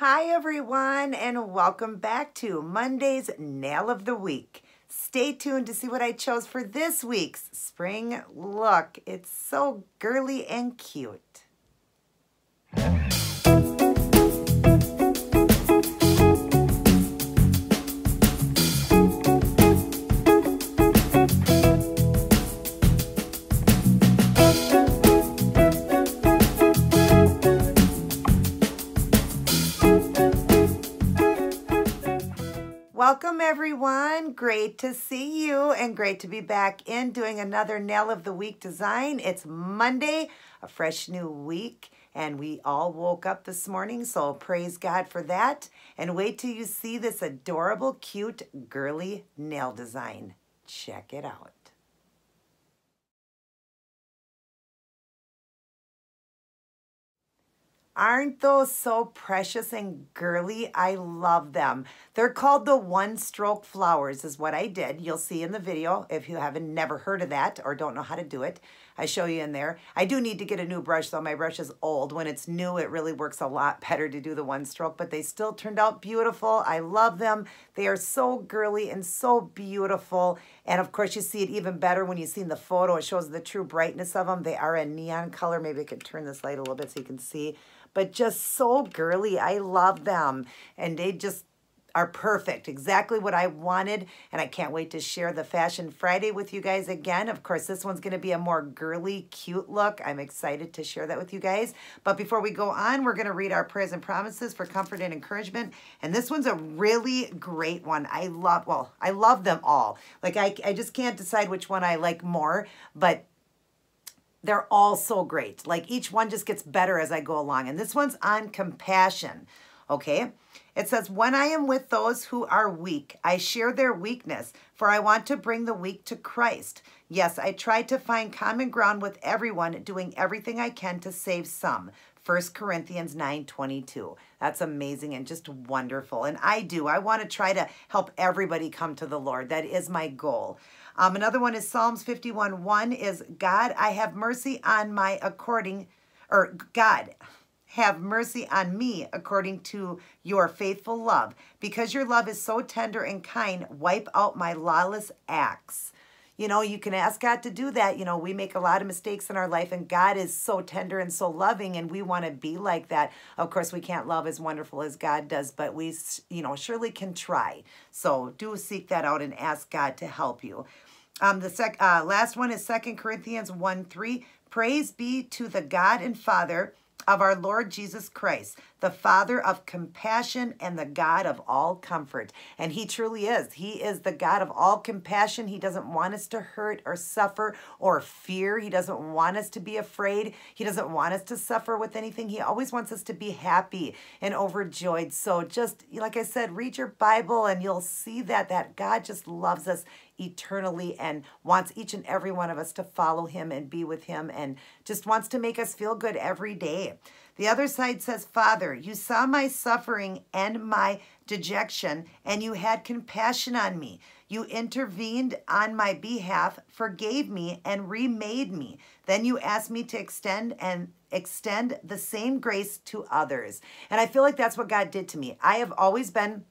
Hi, everyone, and welcome back to Monday's Nail of the Week. Stay tuned to see what I chose for this week's spring look. It's so girly and cute. Welcome, everyone. Great to see you and great to be back in doing another Nail of the Week design. It's Monday, a fresh new week, and we all woke up this morning, so praise God for that. And wait till you see this adorable, cute, girly nail design. Check it out. Aren't those so precious and girly? I love them. They're called the one stroke flowers is what I did. You'll see in the video if you haven't never heard of that or don't know how to do it. I show you in there. I do need to get a new brush though. My brush is old. When it's new, it really works a lot better to do the one stroke, but they still turned out beautiful. I love them. They are so girly and so beautiful. And of course, you see it even better when you see in the photo. It shows the true brightness of them. They are a neon color. Maybe I could turn this light a little bit so you can see but just so girly. I love them. And they just are perfect, exactly what I wanted. And I can't wait to share the Fashion Friday with you guys again. Of course, this one's gonna be a more girly, cute look. I'm excited to share that with you guys. But before we go on, we're gonna read our prayers and promises for comfort and encouragement. And this one's a really great one. I love, well, I love them all. Like I, I just can't decide which one I like more, but they're all so great. Like each one just gets better as I go along. And this one's on compassion. Okay. It says, When I am with those who are weak, I share their weakness, for I want to bring the weak to Christ. Yes, I try to find common ground with everyone, doing everything I can to save some. 1 Corinthians 9 22. That's amazing and just wonderful. And I do. I want to try to help everybody come to the Lord. That is my goal. Um, another one is Psalms 51 1 is God, I have mercy on my according, or God, have mercy on me according to your faithful love. Because your love is so tender and kind, wipe out my lawless acts. You know, you can ask God to do that. You know, we make a lot of mistakes in our life, and God is so tender and so loving, and we want to be like that. Of course, we can't love as wonderful as God does, but we, you know, surely can try. So do seek that out and ask God to help you. Um, the sec, uh, last one is Second Corinthians 1 3. Praise be to the God and Father of our Lord Jesus Christ, the Father of compassion and the God of all comfort. And He truly is. He is the God of all compassion. He doesn't want us to hurt or suffer or fear. He doesn't want us to be afraid. He doesn't want us to suffer with anything. He always wants us to be happy and overjoyed. So just like I said, read your Bible and you'll see that that God just loves us eternally and wants each and every one of us to follow him and be with him and just wants to make us feel good every day. The other side says, Father, you saw my suffering and my dejection, and you had compassion on me. You intervened on my behalf, forgave me, and remade me. Then you asked me to extend and extend the same grace to others. And I feel like that's what God did to me. I have always been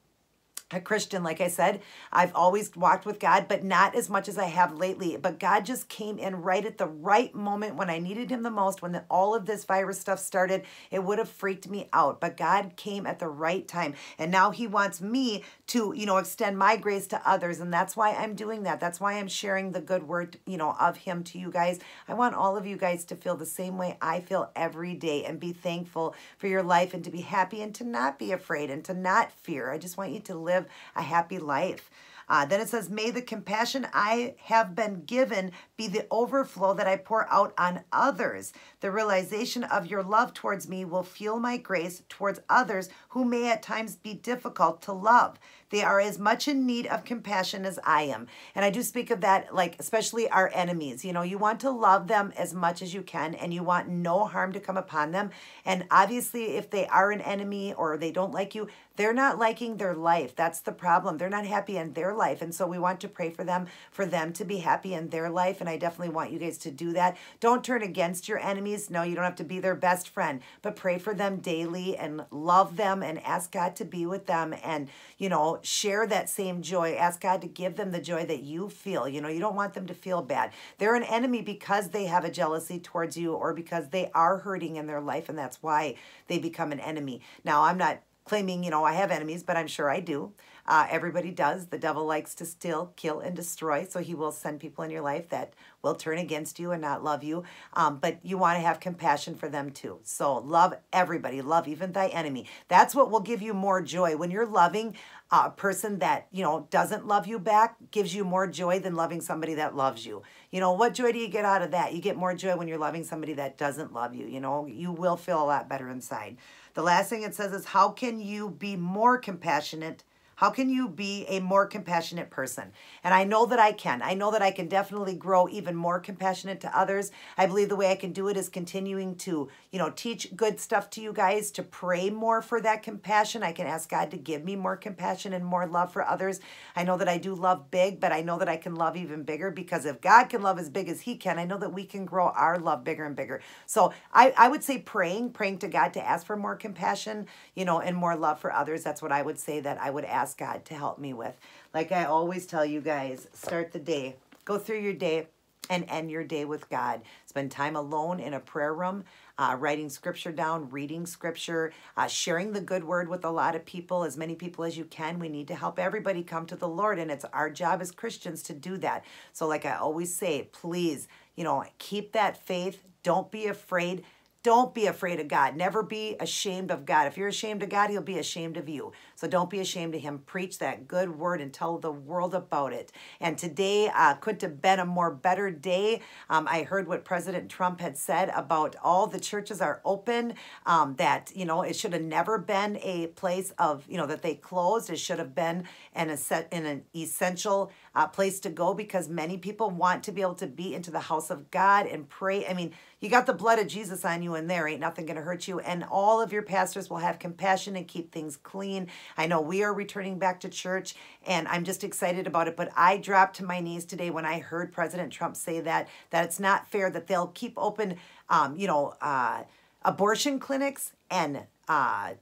a Christian, like I said. I've always walked with God, but not as much as I have lately. But God just came in right at the right moment when I needed Him the most, when the, all of this virus stuff started. It would have freaked me out, but God came at the right time. And now He wants me to, you know, extend my grace to others. And that's why I'm doing that. That's why I'm sharing the good word, you know, of Him to you guys. I want all of you guys to feel the same way I feel every day and be thankful for your life and to be happy and to not be afraid and to not fear. I just want you to live live a happy life. Uh, then it says, May the compassion I have been given be the overflow that I pour out on others. The realization of your love towards me will fuel my grace towards others who may at times be difficult to love. They are as much in need of compassion as I am. And I do speak of that, like, especially our enemies. You know, you want to love them as much as you can, and you want no harm to come upon them. And obviously, if they are an enemy or they don't like you, they're not liking their life. That's the problem. They're not happy in their life. And so we want to pray for them, for them to be happy in their life. And I definitely want you guys to do that. Don't turn against your enemies. No, you don't have to be their best friend, but pray for them daily and love them and ask God to be with them and, you know, share that same joy. Ask God to give them the joy that you feel. You know, you don't want them to feel bad. They're an enemy because they have a jealousy towards you or because they are hurting in their life. And that's why they become an enemy. Now, I'm not claiming, you know, I have enemies, but I'm sure I do. Uh, everybody does. The devil likes to steal, kill, and destroy. So he will send people in your life that will turn against you and not love you. Um, but you want to have compassion for them too. So love everybody. Love even thy enemy. That's what will give you more joy. When you're loving a person that, you know, doesn't love you back, gives you more joy than loving somebody that loves you. You know, what joy do you get out of that? You get more joy when you're loving somebody that doesn't love you. You know, you will feel a lot better inside. The last thing it says is, how can you be more compassionate how can you be a more compassionate person? And I know that I can. I know that I can definitely grow even more compassionate to others. I believe the way I can do it is continuing to, you know, teach good stuff to you guys, to pray more for that compassion. I can ask God to give me more compassion and more love for others. I know that I do love big, but I know that I can love even bigger because if God can love as big as He can, I know that we can grow our love bigger and bigger. So I, I would say praying, praying to God to ask for more compassion, you know, and more love for others. That's what I would say that I would ask ask God to help me with. Like I always tell you guys, start the day, go through your day and end your day with God. Spend time alone in a prayer room, uh, writing scripture down, reading scripture, uh, sharing the good word with a lot of people, as many people as you can. We need to help everybody come to the Lord, and it's our job as Christians to do that. So, like I always say, please, you know, keep that faith. Don't be afraid. Don't be afraid of God. Never be ashamed of God. If you're ashamed of God, He'll be ashamed of you. So don't be ashamed of Him. Preach that good word and tell the world about it. And today uh, could have been a more better day. Um, I heard what President Trump had said about all the churches are open, um, that, you know, it should have never been a place of, you know, that they closed. It should have been an, in an essential uh, place to go because many people want to be able to be into the house of God and pray. I mean, you got the blood of Jesus on you in there. Ain't nothing going to hurt you. And all of your pastors will have compassion and keep things clean. I know we are returning back to church and I'm just excited about it. But I dropped to my knees today when I heard President Trump say that, that it's not fair that they'll keep open, um, you know, uh, abortion clinics and uh,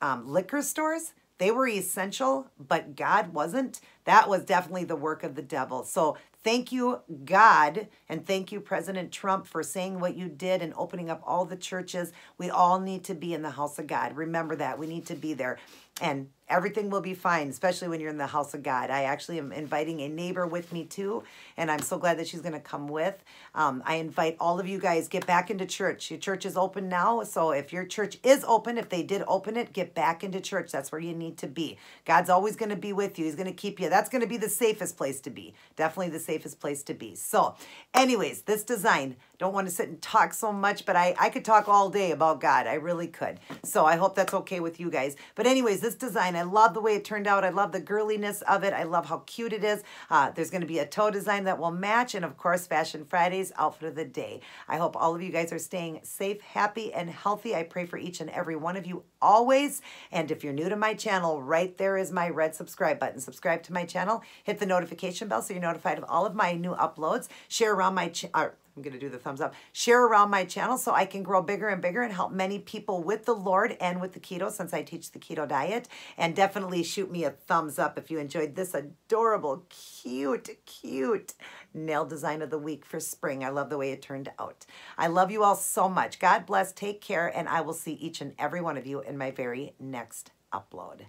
um, liquor stores. They were essential, but God wasn't. That was definitely the work of the devil. So Thank you, God, and thank you, President Trump, for saying what you did and opening up all the churches. We all need to be in the house of God. Remember that. We need to be there. And everything will be fine, especially when you're in the house of God. I actually am inviting a neighbor with me too, and I'm so glad that she's going to come with. Um, I invite all of you guys get back into church. Your church is open now, so if your church is open, if they did open it, get back into church. That's where you need to be. God's always going to be with you. He's going to keep you. That's going to be the safest place to be. Definitely the safest place to be. So, anyways, this design don't want to sit and talk so much, but I, I could talk all day about God. I really could. So I hope that's okay with you guys. But anyways, this design, I love the way it turned out. I love the girliness of it. I love how cute it is. Uh, there's going to be a toe design that will match. And of course, Fashion Fridays, outfit of the day. I hope all of you guys are staying safe, happy, and healthy. I pray for each and every one of you always. And if you're new to my channel, right there is my red subscribe button. Subscribe to my channel. Hit the notification bell so you're notified of all of my new uploads. Share around my channel uh, I'm going to do the thumbs up. Share around my channel so I can grow bigger and bigger and help many people with the Lord and with the keto since I teach the keto diet. And definitely shoot me a thumbs up if you enjoyed this adorable, cute, cute nail design of the week for spring. I love the way it turned out. I love you all so much. God bless. Take care. And I will see each and every one of you in my very next upload.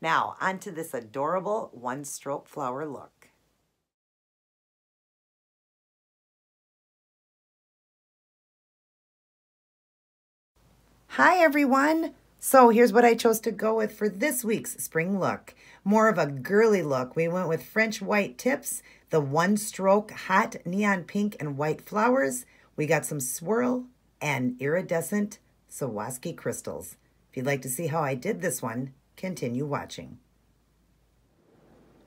Now, onto this adorable one-stroke flower look. Hi everyone! So here's what I chose to go with for this week's spring look. More of a girly look. We went with French white tips, the one stroke hot neon pink and white flowers. We got some swirl and iridescent Swarovski crystals. If you'd like to see how I did this one, continue watching.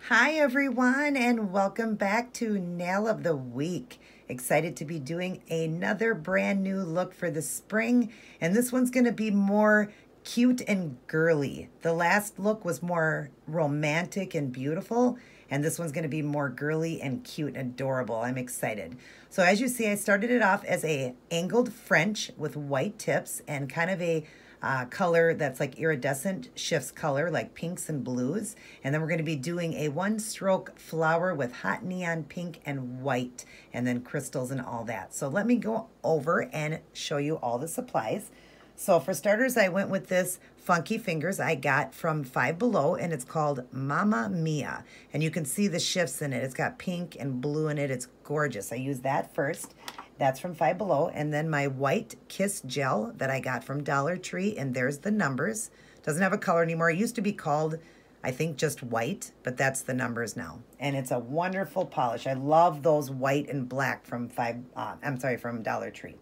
Hi everyone and welcome back to Nail of the Week. Excited to be doing another brand new look for the spring and this one's going to be more cute and girly. The last look was more romantic and beautiful and this one's going to be more girly and cute and adorable. I'm excited. So as you see I started it off as a angled French with white tips and kind of a uh, color that's like iridescent shifts color like pinks and blues. And then we're going to be doing a one stroke flower with hot neon pink and white and then crystals and all that. So let me go over and show you all the supplies. So for starters, I went with this Funky Fingers I got from Five Below, and it's called Mama Mia. And you can see the shifts in it. It's got pink and blue in it. It's gorgeous. I used that first. That's from Five Below. And then my white Kiss Gel that I got from Dollar Tree. And there's the numbers. Doesn't have a color anymore. It used to be called, I think, just white. But that's the numbers now. And it's a wonderful polish. I love those white and black from Five, uh, I'm sorry, from Dollar Tree.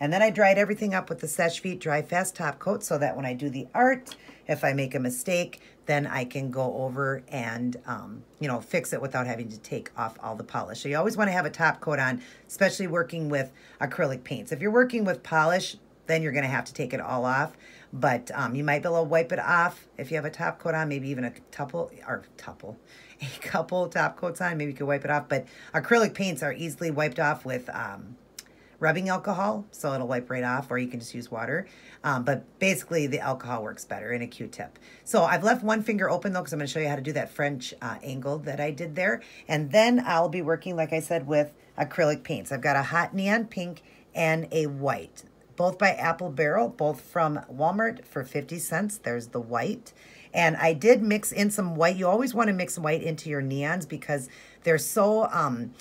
And then I dried everything up with the Seche Vite Dry Fast Top Coat so that when I do the art, if I make a mistake, then I can go over and, um, you know, fix it without having to take off all the polish. So you always want to have a top coat on, especially working with acrylic paints. If you're working with polish, then you're going to have to take it all off. But um, you might be able to wipe it off if you have a top coat on, maybe even a couple, or couple, a couple top coats on, maybe you could wipe it off. But acrylic paints are easily wiped off with um, rubbing alcohol, so it'll wipe right off, or you can just use water. Um, but basically, the alcohol works better in a Q-tip. So I've left one finger open, though, because I'm going to show you how to do that French uh, angle that I did there. And then I'll be working, like I said, with acrylic paints. I've got a hot neon pink and a white, both by Apple Barrel, both from Walmart for 50 cents. There's the white. And I did mix in some white. You always want to mix white into your neons because they're so... Um,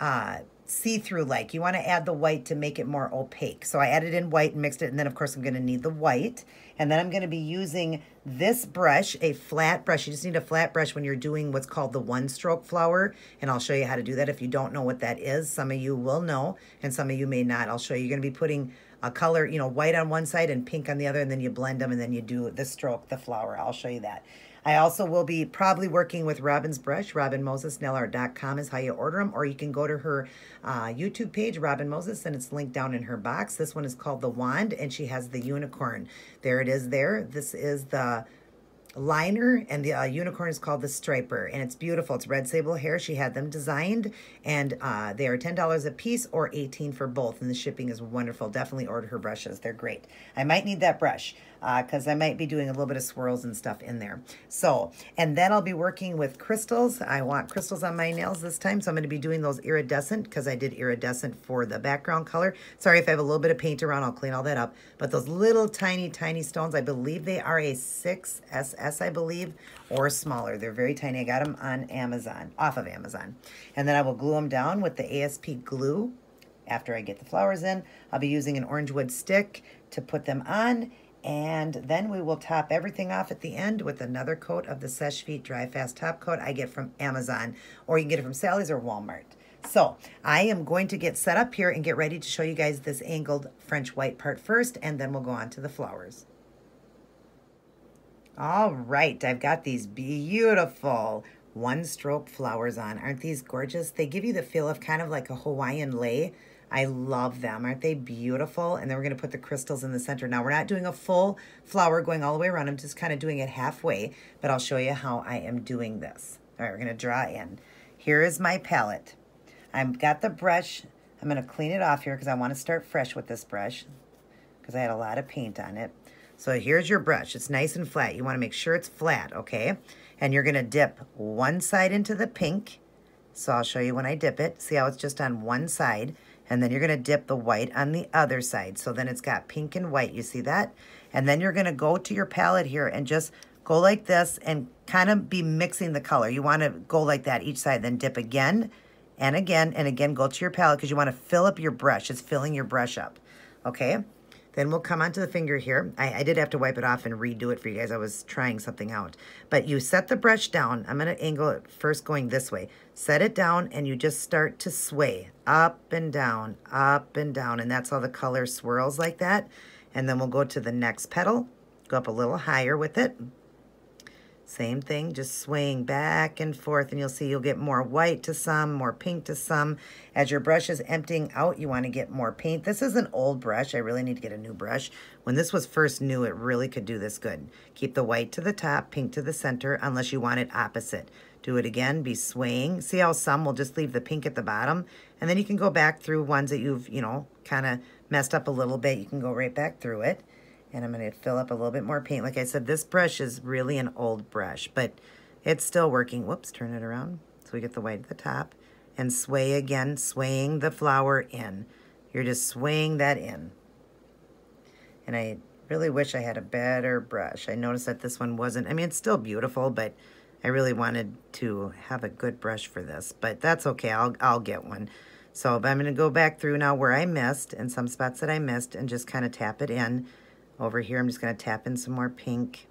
uh, see-through like. You want to add the white to make it more opaque. So I added in white and mixed it, and then of course I'm going to need the white. And then I'm going to be using this brush, a flat brush. You just need a flat brush when you're doing what's called the one-stroke flower, and I'll show you how to do that. If you don't know what that is, some of you will know, and some of you may not. I'll show you. You're going to be putting a color, you know, white on one side and pink on the other, and then you blend them, and then you do the stroke, the flower. I'll show you that. I also will be probably working with Robin's Brush. RobinMosesNailArt.com is how you order them, or you can go to her uh, YouTube page, Robin Moses, and it's linked down in her box. This one is called The Wand, and she has the unicorn. There it is there. This is the liner and the uh, unicorn is called the striper and it's beautiful it's red sable hair she had them designed and uh, they are $10 a piece or 18 for both and the shipping is wonderful definitely order her brushes they're great I might need that brush because uh, I might be doing a little bit of swirls and stuff in there. So, and then I'll be working with crystals. I want crystals on my nails this time, so I'm going to be doing those iridescent because I did iridescent for the background color. Sorry if I have a little bit of paint around, I'll clean all that up. But those little tiny, tiny stones, I believe they are a 6SS, I believe, or smaller. They're very tiny. I got them on Amazon, off of Amazon. And then I will glue them down with the ASP glue after I get the flowers in. I'll be using an orange wood stick to put them on and then we will top everything off at the end with another coat of the Seche Vite Dry Fast Top Coat I get from Amazon, or you can get it from Sally's or Walmart. So I am going to get set up here and get ready to show you guys this angled French white part first, and then we'll go on to the flowers. All right, I've got these beautiful one-stroke flowers on. Aren't these gorgeous? They give you the feel of kind of like a Hawaiian lei, I love them. Aren't they beautiful? And then we're going to put the crystals in the center. Now, we're not doing a full flower going all the way around. I'm just kind of doing it halfway, but I'll show you how I am doing this. All right, we're going to draw in. Here is my palette. I've got the brush. I'm going to clean it off here because I want to start fresh with this brush because I had a lot of paint on it. So here's your brush. It's nice and flat. You want to make sure it's flat, okay? And you're going to dip one side into the pink. So I'll show you when I dip it. See how it's just on one side and then you're going to dip the white on the other side. So then it's got pink and white. You see that? And then you're going to go to your palette here and just go like this and kind of be mixing the color. You want to go like that each side, then dip again and again and again. Go to your palette because you want to fill up your brush. It's filling your brush up. Okay? Then we'll come onto the finger here. I, I, did have to wipe it off and redo it for you guys. I was trying something out. But you set the brush down. I'm going to angle it first going this way. Set it down and you just start to sway up and down, up and down. And that's how the color swirls like that. And then we'll go to the next petal. Go up a little higher with it. Same thing, just swaying back and forth, and you'll see you'll get more white to some, more pink to some. As your brush is emptying out, you want to get more paint. This is an old brush. I really need to get a new brush. When this was first new, it really could do this good. Keep the white to the top, pink to the center, unless you want it opposite. Do it again, be swaying. See how some will just leave the pink at the bottom? And then you can go back through ones that you've, you know, kind of messed up a little bit. You can go right back through it. And I'm going to fill up a little bit more paint. Like I said, this brush is really an old brush, but it's still working. Whoops, turn it around. So we get the white at the top. And sway again, swaying the flower in. You're just swaying that in. And I really wish I had a better brush. I noticed that this one wasn't, I mean, it's still beautiful, but I really wanted to have a good brush for this. But that's okay, I'll, I'll get one. So I'm going to go back through now where I missed and some spots that I missed and just kind of tap it in. Over here, I'm just going to tap in some more pink.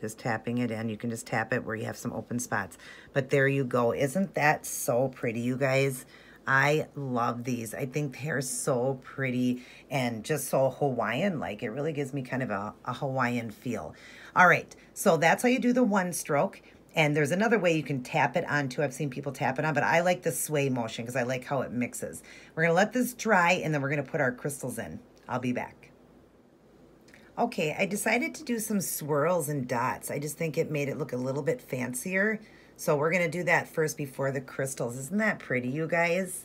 Just tapping it in. You can just tap it where you have some open spots. But there you go. Isn't that so pretty, you guys? I love these. I think they're so pretty and just so Hawaiian-like. It really gives me kind of a, a Hawaiian feel. All right, so that's how you do the one stroke. And there's another way you can tap it on too. I've seen people tap it on, but I like the sway motion because I like how it mixes. We're going to let this dry, and then we're going to put our crystals in. I'll be back. Okay, I decided to do some swirls and dots. I just think it made it look a little bit fancier. So we're going to do that first before the crystals. Isn't that pretty, you guys?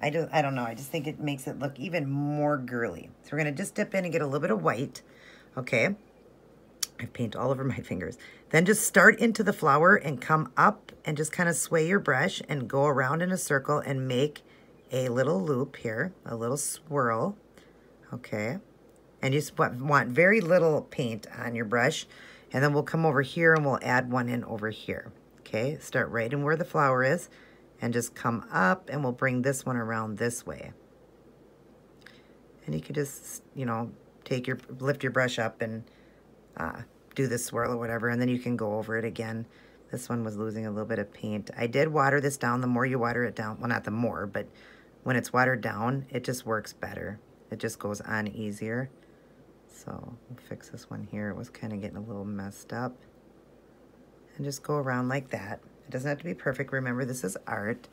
I don't, I don't know. I just think it makes it look even more girly. So we're going to just dip in and get a little bit of white. Okay. I've paint all over my fingers. Then just start into the flower and come up and just kind of sway your brush and go around in a circle and make a little loop here, a little swirl. Okay. And you just want very little paint on your brush. And then we'll come over here and we'll add one in over here. Okay, start right in where the flower is and just come up and we'll bring this one around this way. And you can just, you know, take your, lift your brush up and uh, do the swirl or whatever, and then you can go over it again. This one was losing a little bit of paint. I did water this down. The more you water it down, well, not the more, but when it's watered down, it just works better. It just goes on easier. So we'll fix this one here. It was kind of getting a little messed up. And just go around like that. It doesn't have to be perfect. Remember, this is art,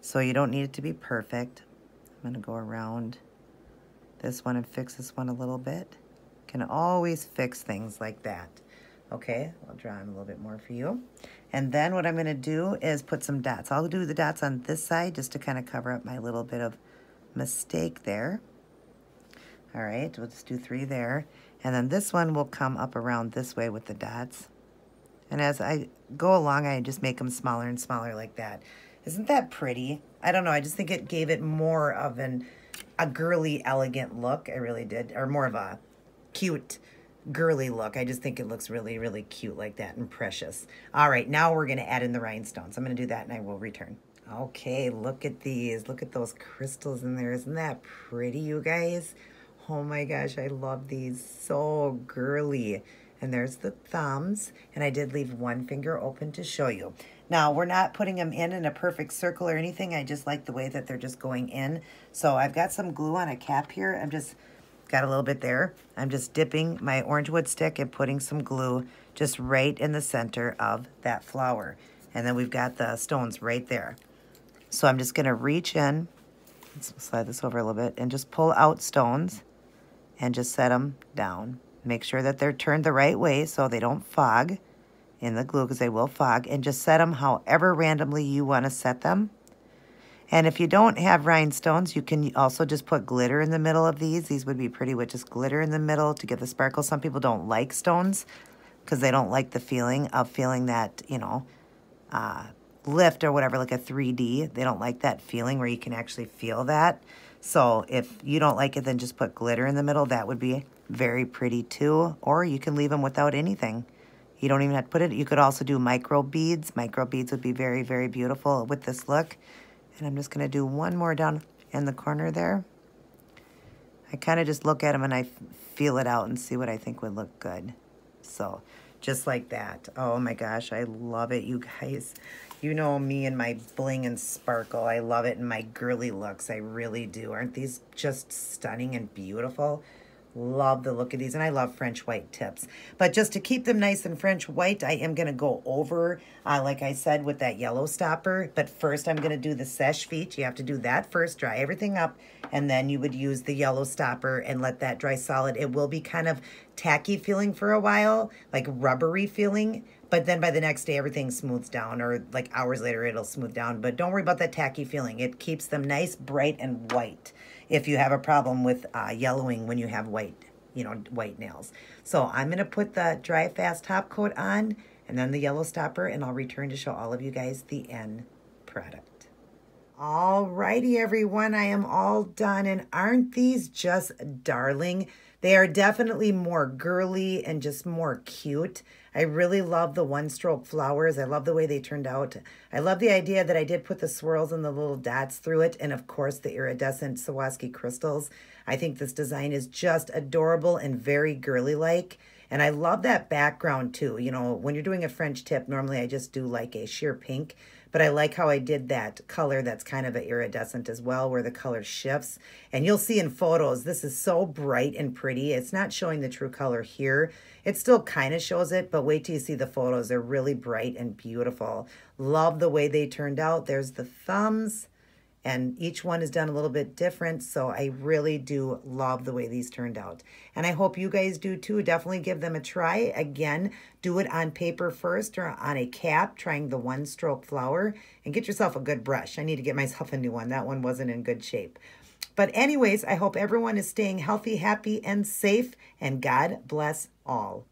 so you don't need it to be perfect. I'm going to go around this one and fix this one a little bit. Can always fix things like that. Okay, I'll draw in a little bit more for you. And then what I'm going to do is put some dots. I'll do the dots on this side just to kind of cover up my little bit of mistake there. All right, we'll just do three there. And then this one will come up around this way with the dots. And as I go along, I just make them smaller and smaller like that. Isn't that pretty? I don't know. I just think it gave it more of an a girly, elegant look. I really did. Or more of a cute, girly look. I just think it looks really, really cute like that and precious. All right, now we're going to add in the rhinestones. I'm going to do that and I will return. Okay, look at these. Look at those crystals in there. Isn't that pretty, you guys? Oh my gosh, I love these. So girly. And there's the thumbs. And I did leave one finger open to show you. Now, we're not putting them in in a perfect circle or anything. I just like the way that they're just going in. So I've got some glue on a cap here. I'm just got a little bit there. I'm just dipping my orange wood stick and putting some glue just right in the center of that flower. And then we've got the stones right there. So I'm just going to reach in, let's slide this over a little bit, and just pull out stones and just set them down. Make sure that they're turned the right way so they don't fog in the glue because they will fog. And just set them however randomly you want to set them. And if you don't have rhinestones, you can also just put glitter in the middle of these. These would be pretty with just glitter in the middle to give the sparkle. Some people don't like stones because they don't like the feeling of feeling that, you know, uh, lift or whatever, like a 3D. They don't like that feeling where you can actually feel that. So if you don't like it, then just put glitter in the middle. That would be very pretty too. Or you can leave them without anything. You don't even have to put it. You could also do micro beads. Micro beads would be very, very beautiful with this look. And I'm just going to do one more down in the corner there. I kind of just look at them and I feel it out and see what I think would look good. So just like that. Oh my gosh, I love it, you guys. You know me and my bling and sparkle. I love it and my girly looks. I really do. Aren't these just stunning and beautiful? Love the look of these, and I love French white tips. But just to keep them nice and French white, I am going to go over, uh, like I said, with that yellow stopper. But first, I'm going to do the Seche Vite. You have to do that first, dry everything up, and then you would use the yellow stopper and let that dry solid. It will be kind of tacky feeling for a while, like rubbery feeling. But then by the next day, everything smooths down, or like hours later, it'll smooth down. But don't worry about that tacky feeling. It keeps them nice, bright, and white if you have a problem with uh, yellowing when you have white, you know, white nails. So I'm going to put the dry fast top coat on and then the yellow stopper and I'll return to show all of you guys the end product. Alrighty everyone, I am all done and aren't these just darling? They are definitely more girly and just more cute. I really love the one-stroke flowers. I love the way they turned out. I love the idea that I did put the swirls and the little dots through it, and of course the iridescent Swarovski crystals. I think this design is just adorable and very girly-like. And I love that background too. You know, when you're doing a French tip, normally I just do like a sheer pink. But I like how I did that color that's kind of iridescent as well, where the color shifts. And you'll see in photos, this is so bright and pretty. It's not showing the true color here. It still kind of shows it, but wait till you see the photos. They're really bright and beautiful. Love the way they turned out. There's the thumbs and each one is done a little bit different. So I really do love the way these turned out. And I hope you guys do too. Definitely give them a try. Again, do it on paper first or on a cap, trying the one stroke flower and get yourself a good brush. I need to get myself a new one. That one wasn't in good shape. But anyways, I hope everyone is staying healthy, happy, and safe, and God bless all.